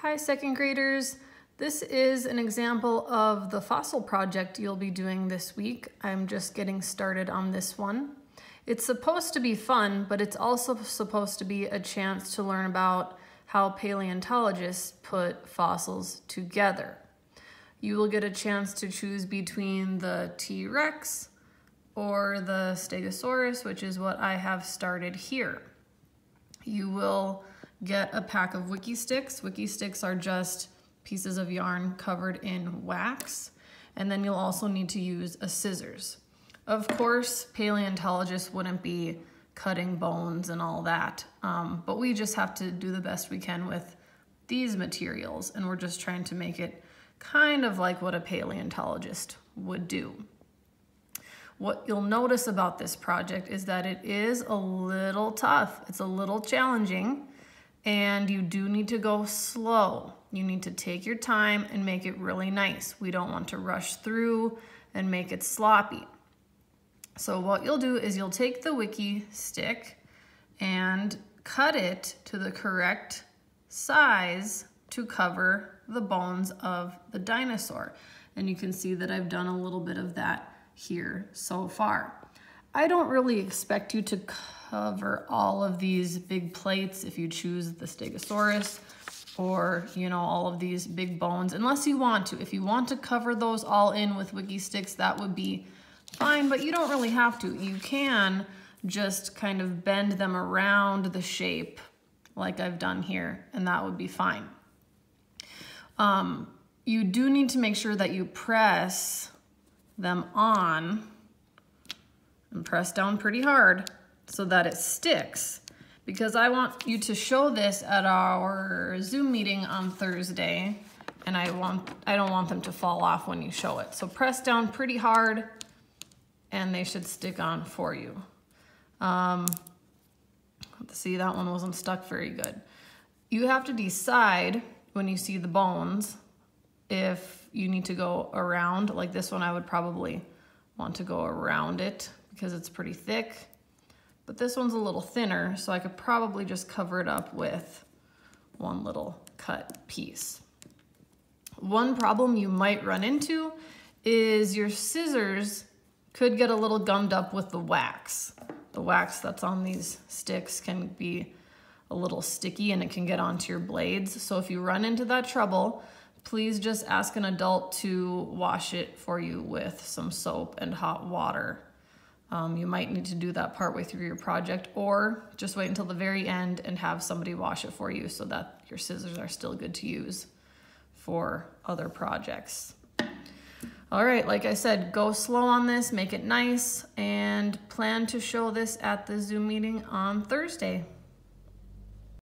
Hi, second graders. This is an example of the fossil project you'll be doing this week. I'm just getting started on this one. It's supposed to be fun, but it's also supposed to be a chance to learn about how paleontologists put fossils together. You will get a chance to choose between the T-Rex or the Stegosaurus, which is what I have started here. You will get a pack of Wikki Stix. Wikki Stix are just pieces of yarn covered in wax. And then you'll also need to use a scissors. Of course, paleontologists wouldn't be cutting bones and all that, um, but we just have to do the best we can with these materials, and we're just trying to make it kind of like what a paleontologist would do. What you'll notice about this project is that it is a little tough. It's a little challenging and you do need to go slow. You need to take your time and make it really nice. We don't want to rush through and make it sloppy. So what you'll do is you'll take the wiki stick and cut it to the correct size to cover the bones of the dinosaur. And you can see that I've done a little bit of that here so far. I don't really expect you to cover all of these big plates if you choose the Stegosaurus or, you know, all of these big bones, unless you want to. If you want to cover those all in with Wikki Stix, that would be fine, but you don't really have to. You can just kind of bend them around the shape like I've done here, and that would be fine. Um, you do need to make sure that you press them on and press down pretty hard so that it sticks because I want you to show this at our Zoom meeting on Thursday and I want I don't want them to fall off when you show it. So press down pretty hard and they should stick on for you. Um, see, that one wasn't stuck very good. You have to decide when you see the bones if you need to go around, like this one I would probably want to go around it because it's pretty thick. But this one's a little thinner, so I could probably just cover it up with one little cut piece. One problem you might run into is your scissors could get a little gummed up with the wax. The wax that's on these sticks can be a little sticky and it can get onto your blades. So if you run into that trouble, please just ask an adult to wash it for you with some soap and hot water. Um, you might need to do that partway through your project or just wait until the very end and have somebody wash it for you so that your scissors are still good to use for other projects. All right, like I said, go slow on this, make it nice, and plan to show this at the Zoom meeting on Thursday.